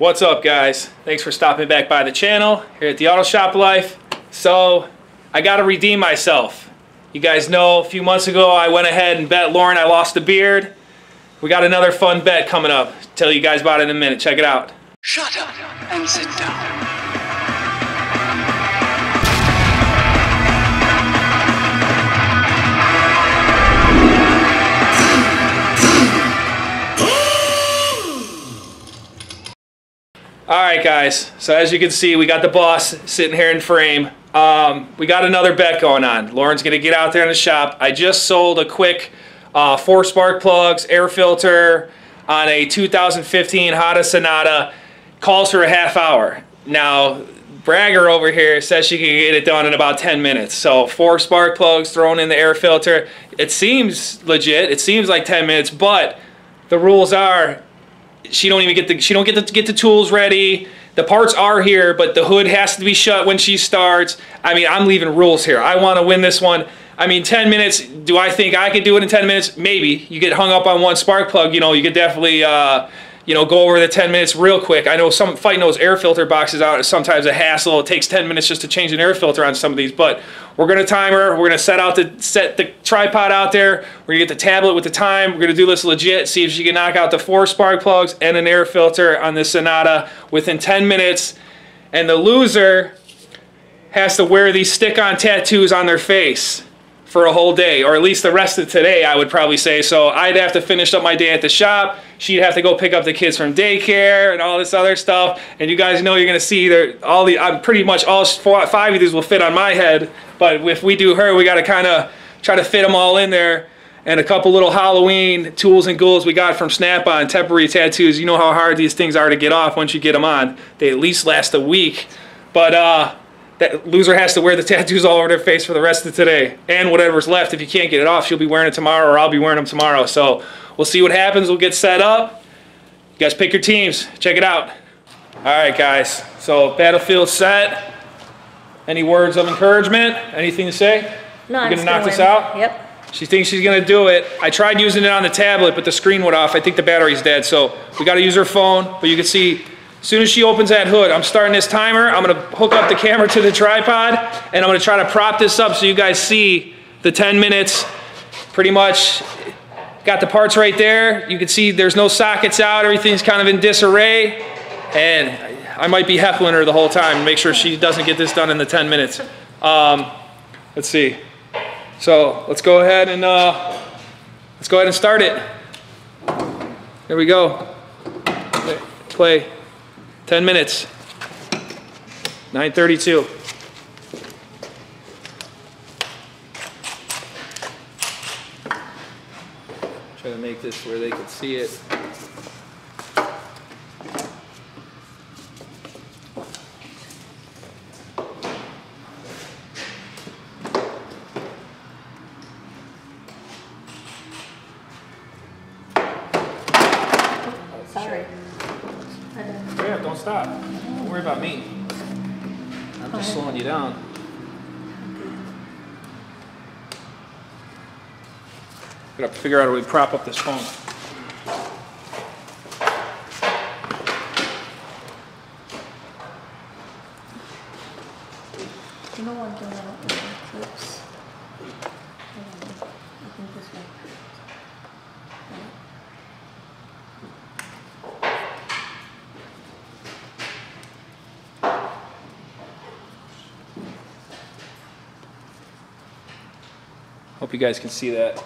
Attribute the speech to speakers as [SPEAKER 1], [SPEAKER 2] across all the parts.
[SPEAKER 1] What's up guys? Thanks for stopping back by the channel here at the Auto Shop Life. So I got to redeem myself. You guys know a few months ago I went ahead and bet Lauren I lost the beard. We got another fun bet coming up. Tell you guys about it in a minute. Check it out.
[SPEAKER 2] Shut up and sit down.
[SPEAKER 1] All right, guys. So as you can see, we got the boss sitting here in frame. Um, we got another bet going on. Lauren's gonna get out there in the shop. I just sold a quick uh, four spark plugs, air filter on a 2015 Honda Sonata. Calls for a half hour. Now, Bragger over here says she can get it done in about 10 minutes. So four spark plugs thrown in the air filter. It seems legit. It seems like 10 minutes, but the rules are she don't even get the she don't get to get the tools ready. The parts are here, but the hood has to be shut when she starts. I mean, I'm leaving rules here. I want to win this one. I mean, 10 minutes, do I think I could do it in 10 minutes? Maybe. You get hung up on one spark plug, you know, you could definitely, uh, you know, go over the 10 minutes real quick. I know some fighting those air filter boxes out is sometimes a hassle. It takes 10 minutes just to change an air filter on some of these, but we're gonna timer. We're gonna set out the set the tripod out there. We're gonna get the tablet with the time. We're gonna do this legit. See if she can knock out the four spark plugs and an air filter on this Sonata within 10 minutes. And the loser has to wear these stick-on tattoos on their face for a whole day, or at least the rest of today, I would probably say. So I'd have to finish up my day at the shop. She'd have to go pick up the kids from daycare and all this other stuff. And you guys know you're gonna see there all the. I'm pretty much all four, five of these will fit on my head. But if we do her, we got to kind of try to fit them all in there. And a couple little Halloween tools and ghouls we got from Snap-on temporary tattoos. You know how hard these things are to get off once you get them on. They at least last a week. But uh, that loser has to wear the tattoos all over their face for the rest of today and whatever's left. If you can't get it off, she'll be wearing it tomorrow or I'll be wearing them tomorrow. So we'll see what happens. We'll get set up. You guys pick your teams. Check it out. All right, guys. So battlefield set. Any words of encouragement? Anything to say?
[SPEAKER 3] No,
[SPEAKER 1] You're
[SPEAKER 3] I'm
[SPEAKER 1] gonna knock this
[SPEAKER 3] win.
[SPEAKER 1] out?
[SPEAKER 3] Yep.
[SPEAKER 1] She thinks she's gonna do it. I tried using it on the tablet, but the screen went off. I think the battery's dead, so we gotta use her phone. But you can see, as soon as she opens that hood, I'm starting this timer. I'm gonna hook up the camera to the tripod, and I'm gonna try to prop this up so you guys see the 10 minutes. Pretty much got the parts right there. You can see there's no sockets out. Everything's kind of in disarray. And I might be heckling her the whole time. Make sure she doesn't get this done in the 10 minutes. Um, let's see. So let's go ahead and uh, let's go ahead and start it. Here we go. Play. 10 minutes. 9:32. Try to make this where they can see it.
[SPEAKER 3] Sorry.
[SPEAKER 1] Yeah, don't stop. Don't worry about me. I'm just slowing you down. Gotta figure out way to prop up this phone.
[SPEAKER 3] You know one thing I don't like clips? Hold on. I think this one. Right.
[SPEAKER 1] Hope you guys can see that.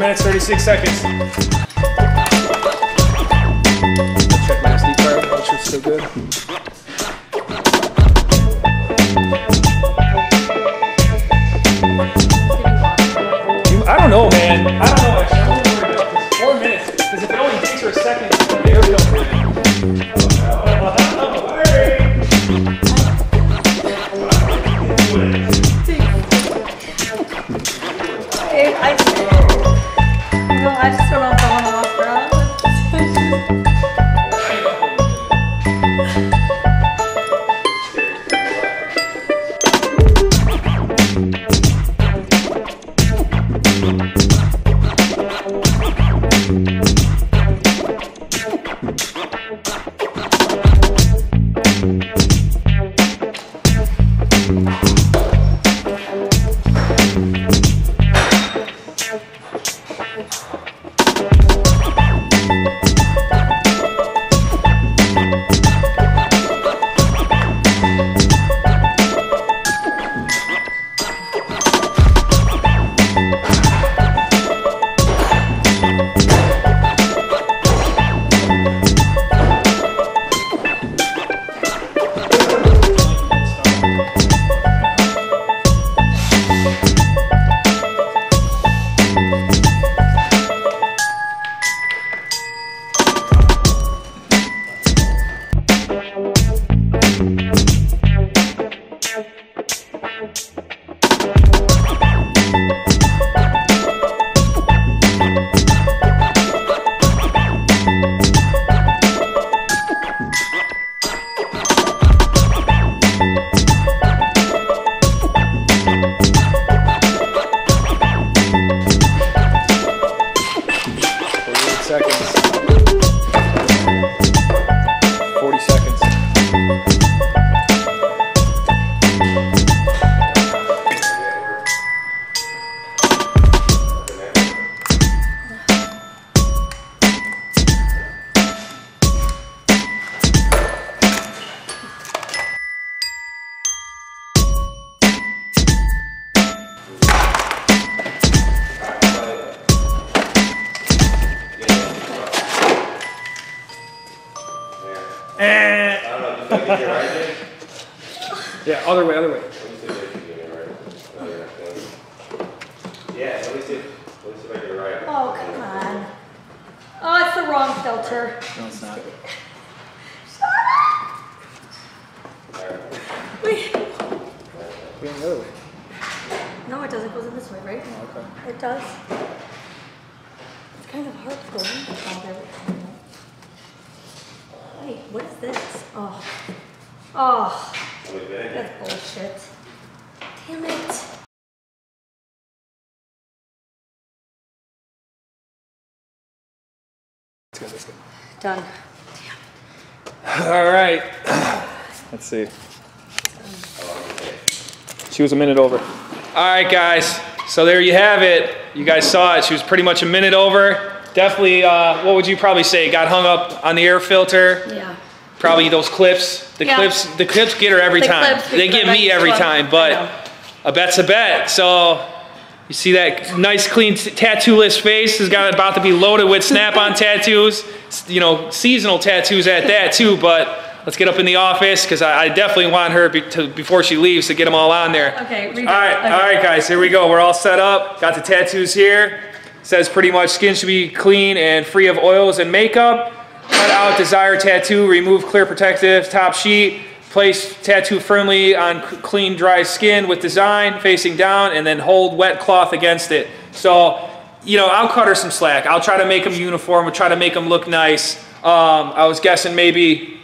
[SPEAKER 1] Minutes, 36 seconds. Check my SD card, good. I don't know, man. I don't know. Actually. Four minutes. Because if it only takes her a second Música other way, other way.
[SPEAKER 4] Yeah, let me see, let me see if I get it right.
[SPEAKER 3] Oh, come on. Oh, it's the wrong filter.
[SPEAKER 1] No, it's not.
[SPEAKER 3] Wait.
[SPEAKER 1] Going the other way.
[SPEAKER 3] No, it doesn't. It goes in this way, right?
[SPEAKER 1] Oh, okay.
[SPEAKER 3] It does. It's kind of hard to go in without everything. Wait, what is this? Oh. Oh, that's bullshit. Damn it.
[SPEAKER 1] Let's go, let's go.
[SPEAKER 3] Done.
[SPEAKER 1] All right. Let's see. She was a minute over. All right, guys. So there you have it. You guys saw it. She was pretty much a minute over. Definitely, uh, what would you probably say? Got hung up on the air filter.
[SPEAKER 3] Yeah.
[SPEAKER 1] Probably those clips. The
[SPEAKER 3] Yeah.
[SPEAKER 1] clips. The clips get her every
[SPEAKER 3] The
[SPEAKER 1] time. They
[SPEAKER 3] get
[SPEAKER 1] me
[SPEAKER 3] every time.
[SPEAKER 1] but a bet's a bet. So you see that nice, clean, tattoo-less face has got about to be loaded with snap-on tattoos. You know, seasonal tattoos at that too. But let's get up in the office because I, I definitely want her be, to, before she leaves to get them all on there.
[SPEAKER 3] Okay,
[SPEAKER 1] All right,
[SPEAKER 3] Okay.
[SPEAKER 1] all right, guys. Here we go. We're all set up. Got the tattoos here. Says pretty much skin should be clean and free of oils and makeup. Cut out desired tattoo. Remove clear protective top sheet. Place tattoo firmly on clean, dry skin with design facing down, and then hold wet cloth against it. So, you know, I'll cut her some slack. I'll try to make them uniform. We'll try to make them look nice. Um, I was guessing maybe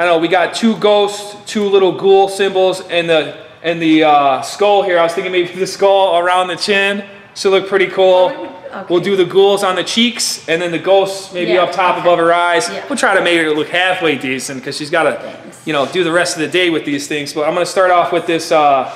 [SPEAKER 1] I don't know. We got two ghosts, two little ghoul symbols, and the and the uh, skull here. I was thinking maybe the skull around the chin should look pretty cool.
[SPEAKER 3] Okay.
[SPEAKER 1] We'll do the ghouls on the cheeks, and then the ghosts maybe
[SPEAKER 3] Yeah,
[SPEAKER 1] up top
[SPEAKER 3] okay.
[SPEAKER 1] above her eyes.
[SPEAKER 3] Yeah.
[SPEAKER 1] We'll try to make her look halfway decent because she's got to, you know, do the rest of the day with these things. But I'm gonna start off with this uh,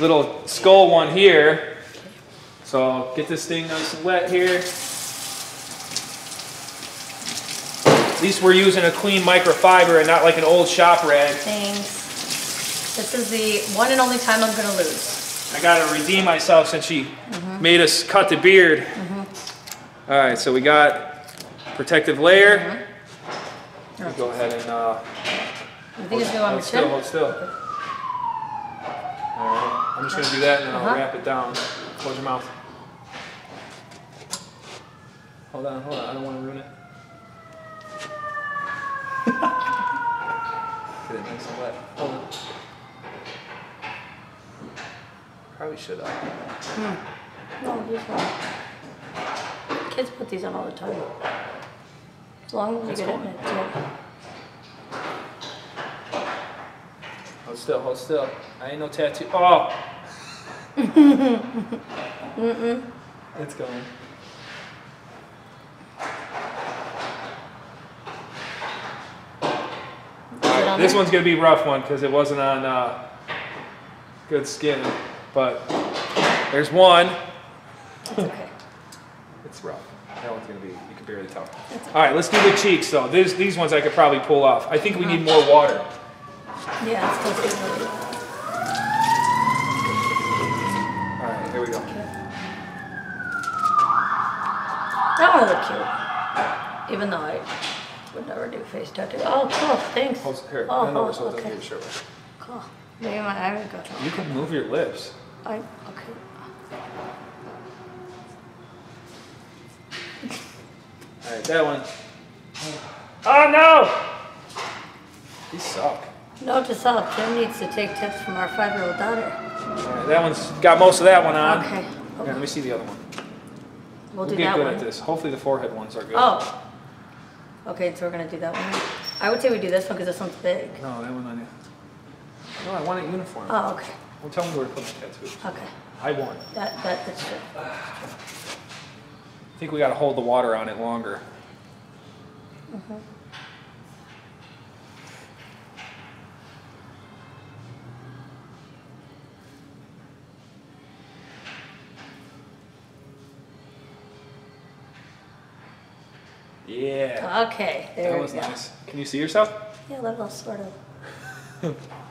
[SPEAKER 1] little skull one here. So get this thing nice and wet here. At least we're using a clean microfiber and not like an old shop rag.
[SPEAKER 3] Thanks. This is the one and only time I'm gonna lose.
[SPEAKER 1] I gotta redeem myself since she made us cut the beard. All right, so we got protective layer. Go ahead and uh,
[SPEAKER 3] You think it's gonna go on the
[SPEAKER 1] still,
[SPEAKER 3] chin?
[SPEAKER 1] hold still. All right, I'm just gonna do that and then I'll
[SPEAKER 3] Uh-huh.
[SPEAKER 1] wrap it down. Close your mouth. Hold on, hold on. I don't want to ruin it. Get it nice and wet. Hold on. Should have.
[SPEAKER 3] No, this one. Kids put these on all the time. As long as you get it in
[SPEAKER 1] going.
[SPEAKER 3] it, yeah.
[SPEAKER 1] Hold still, hold still. I ain't no tattoo. Oh! It's going. This one's gonna be a rough one because it wasn't on uh, good skin, but there's one.
[SPEAKER 3] It's okay.
[SPEAKER 1] It's rough. That one's gonna be, you can barely tell. All right, let's do the cheeks though. These, these ones I could probably pull off. I think we need more water.
[SPEAKER 3] Yeah, it's supposed to be
[SPEAKER 1] All right, here we go. Okay.
[SPEAKER 3] That one look cute. Even though I would never do face tattoo. Oh, cool. Thanks.
[SPEAKER 1] Hold, here,
[SPEAKER 3] Oh, oh,
[SPEAKER 1] so
[SPEAKER 3] okay.
[SPEAKER 1] get your shirt wet.
[SPEAKER 3] Cool. Maybe my eye would go.
[SPEAKER 1] You can move your lips.
[SPEAKER 3] I okay.
[SPEAKER 1] All right, that one. Oh no! These suck.
[SPEAKER 3] No, to self: Jim needs to take tips from our five-year-old daughter.
[SPEAKER 1] All right, that one's got most of that one on.
[SPEAKER 3] Okay.
[SPEAKER 1] Yeah, let me see the other one.
[SPEAKER 3] We'll
[SPEAKER 1] We'll
[SPEAKER 3] do
[SPEAKER 1] get
[SPEAKER 3] that
[SPEAKER 1] good
[SPEAKER 3] one.
[SPEAKER 1] at this. Hopefully the forehead ones are good.
[SPEAKER 3] Oh. Okay, so we're gonna do that one. I would say we do this one because this one's big.
[SPEAKER 1] No, that one on you. No, I want it uniform.
[SPEAKER 3] Oh, okay.
[SPEAKER 1] Well, tell me where to put my tattoo.
[SPEAKER 3] Okay.
[SPEAKER 1] I won.
[SPEAKER 3] That that that's good.
[SPEAKER 1] I think we got to hold the water on it longer. Mm-hmm. Yeah.
[SPEAKER 3] Okay, there
[SPEAKER 1] That was
[SPEAKER 3] go.
[SPEAKER 1] nice. Can you see yourself?
[SPEAKER 3] Yeah, a little sort of.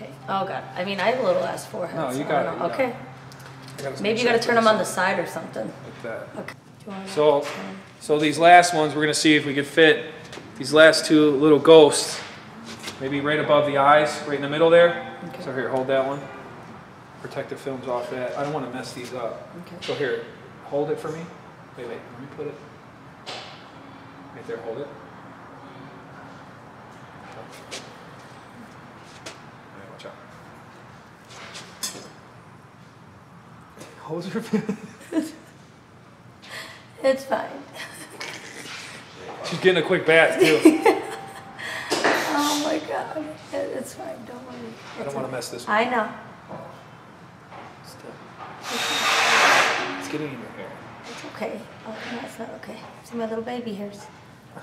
[SPEAKER 3] okay. Oh god. I mean, I have a little ass forehead.
[SPEAKER 1] No, you
[SPEAKER 3] so I
[SPEAKER 1] got
[SPEAKER 3] don't
[SPEAKER 1] it,
[SPEAKER 3] know. Okay.
[SPEAKER 1] I gotta
[SPEAKER 3] Maybe you gotta turn them on the side or something.
[SPEAKER 1] Like that.
[SPEAKER 3] Okay. Do you wanna-
[SPEAKER 1] So, so these last ones, we're gonna see if we could fit these last two little ghosts, maybe right above the eyes, right in the middle there.
[SPEAKER 3] Okay.
[SPEAKER 1] So here, hold that one. Protective films off that. I don't want to mess these up.
[SPEAKER 3] Okay.
[SPEAKER 1] So here, hold it for me. Wait, wait, let me put it right there. Hold it. Hold your.
[SPEAKER 3] It's fine.
[SPEAKER 1] She's getting a quick bath too.
[SPEAKER 3] Oh my god. It's fine. Don't worry.
[SPEAKER 1] I don't want to mess this one.
[SPEAKER 3] I know.
[SPEAKER 1] Still. It's getting in your hair.
[SPEAKER 3] It's okay. Oh no, it's not okay. See my little baby hairs. I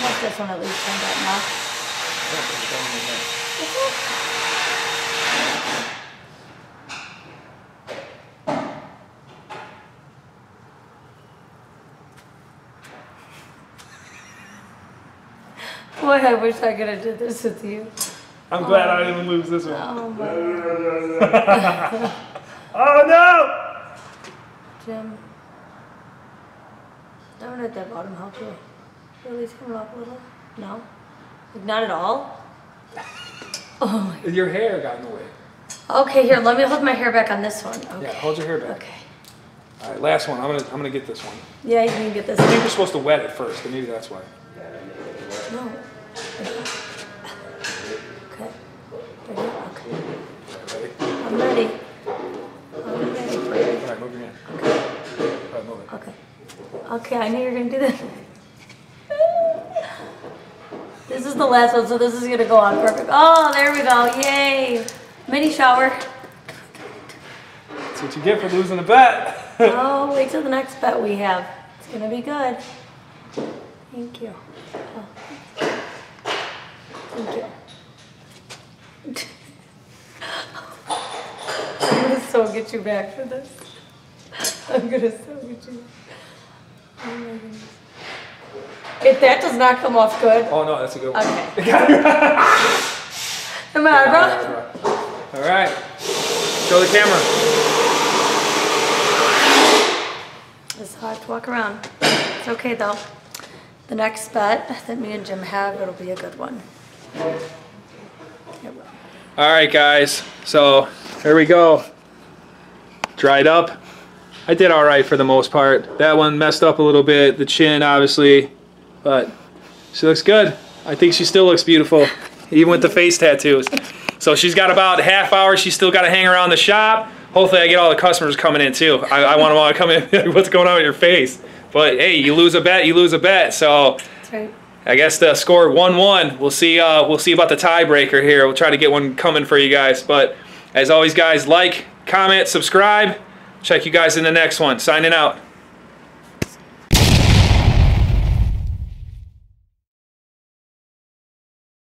[SPEAKER 3] like this one at least out now.
[SPEAKER 1] Yeah, it's going in your hair.
[SPEAKER 3] Boy, I wish I could have did this with you.
[SPEAKER 1] I'm glad I didn't lose this one.
[SPEAKER 3] Oh my
[SPEAKER 1] Oh no!
[SPEAKER 3] Jim. Don't let that bottom help you. Release him up a little. No? Like not at all? Oh
[SPEAKER 1] Your hair got in the way.
[SPEAKER 3] Okay, here, let me hold my hair back on this one. Okay.
[SPEAKER 1] Yeah, hold your hair back.
[SPEAKER 3] Okay.
[SPEAKER 1] All right, last one. I'm gonna I'm gonna get this one.
[SPEAKER 3] Yeah, you can get this. One.
[SPEAKER 1] I think we're supposed to wet it first, but maybe that's why.
[SPEAKER 3] It.
[SPEAKER 1] All right, move. All right, move it.
[SPEAKER 3] Okay. Okay, I knew you were gonna do that. This is the last one, so this is gonna go on perfect. Oh, there we go. Yay. Mini shower.
[SPEAKER 1] That's what you get for losing a bet.
[SPEAKER 3] Oh, wait till the next bet we have. It's gonna be good. Thank you. Oh. Thank you. I'm gonna so get you back for this. I'm gonna so you. Oh my goodness. If that does not come off good,
[SPEAKER 1] oh no, that's a good one.
[SPEAKER 3] okay. Am I wrong?
[SPEAKER 1] All right. Show the camera.
[SPEAKER 3] This is how I have to walk around. It's okay though. The next bet that me and Jim have, it'll be a good one. It will.
[SPEAKER 1] All right, guys. So here we go. Dried up. I did all right for the most part. That one messed up a little bit. The chin, obviously, but she looks good. I think she still looks beautiful, even with the face tattoos. So she's got about a half hour. She's still got to hang around the shop. Hopefully, I get all the customers coming in too. I, I want them all to come in. What's going on with your face? But hey, you lose a bet, you lose a bet. So
[SPEAKER 3] right.
[SPEAKER 1] I guess the score one one. We'll see. Uh, we'll see about the tiebreaker here. We'll try to get one coming for you guys. But as always, guys, like, comment, subscribe. Check you guys in the next one. Signing out.